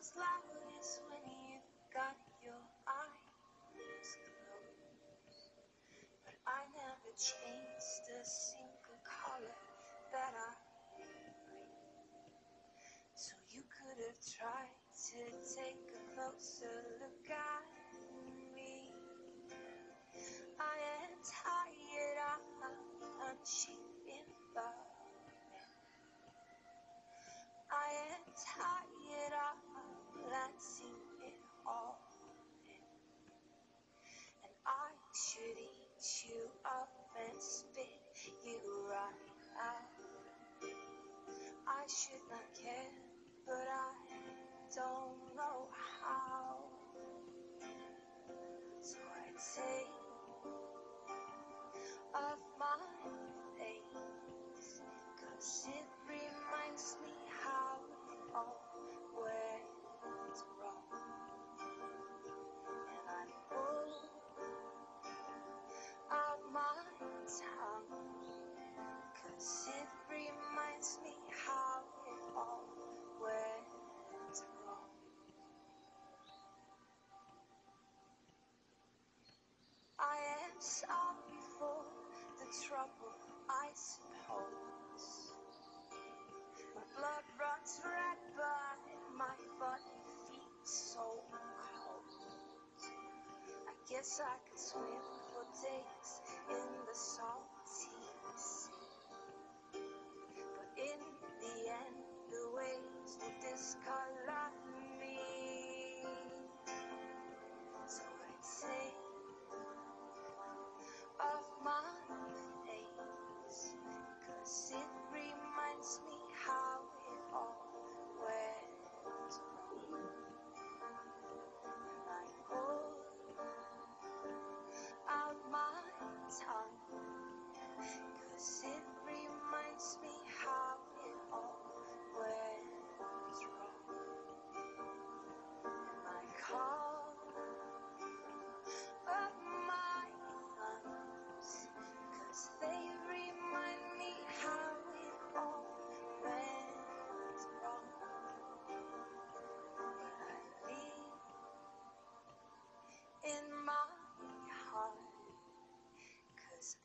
feels when you've got your eyes closed. But I never changed a single color that I. So you could have tried to take a closer look at. Eat you up and spit you right out. I should not care, but I don't know how. So I take off my face, cause it reminds me trouble, I suppose. My blood runs red, but my body feels so cold. I guess I could swim for days in the salty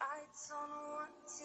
I don't want to